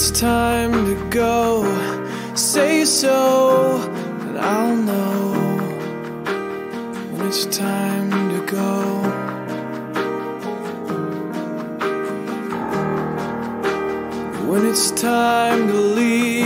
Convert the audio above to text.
it's time to go, say so, and I'll know when it's time to go. When it's time to leave